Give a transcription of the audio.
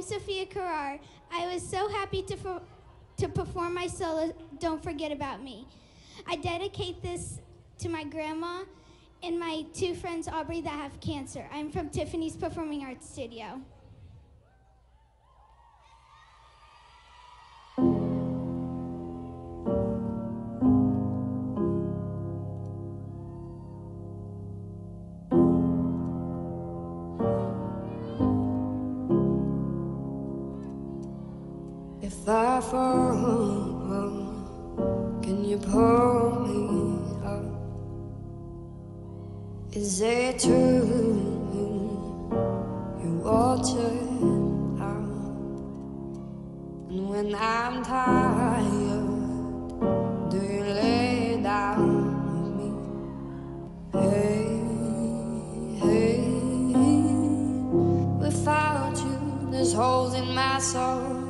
I'm Sophia Kirar. I was so happy to, to perform my solo, Don't Forget About Me. I dedicate this to my grandma and my two friends, Aubrey, that have cancer. I'm from Tiffany's Performing Arts Studio. If I fall, can you pull me up? Is it true you water out? And when I'm tired, do you lay down with me? Hey, hey, without you, there's holes in my soul.